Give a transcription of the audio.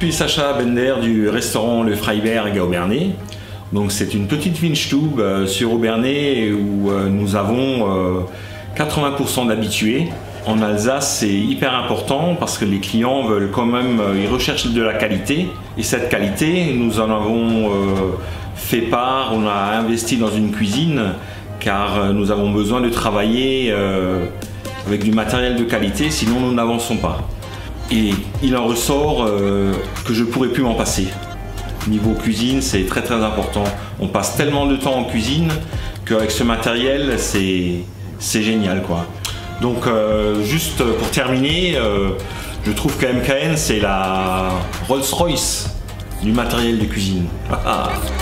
Je suis Sacha Bender du restaurant Le Freiberg à Aubernay. C'est une petite Winchtube euh, sur Aubernay où euh, nous avons 80% euh, d'habitués. En Alsace, c'est hyper important parce que les clients veulent quand même, ils recherchent de la qualité. Et cette qualité, nous en avons fait part, on a investi dans une cuisine car nous avons besoin de travailler avec du matériel de qualité, sinon nous n'avançons pas. Et il en ressort que je pourrais plus m'en passer. Niveau cuisine, c'est très très important. On passe tellement de temps en cuisine qu'avec ce matériel, c'est génial quoi. Donc euh, juste pour terminer, euh, je trouve que MKN c'est la Rolls-Royce du matériel de cuisine.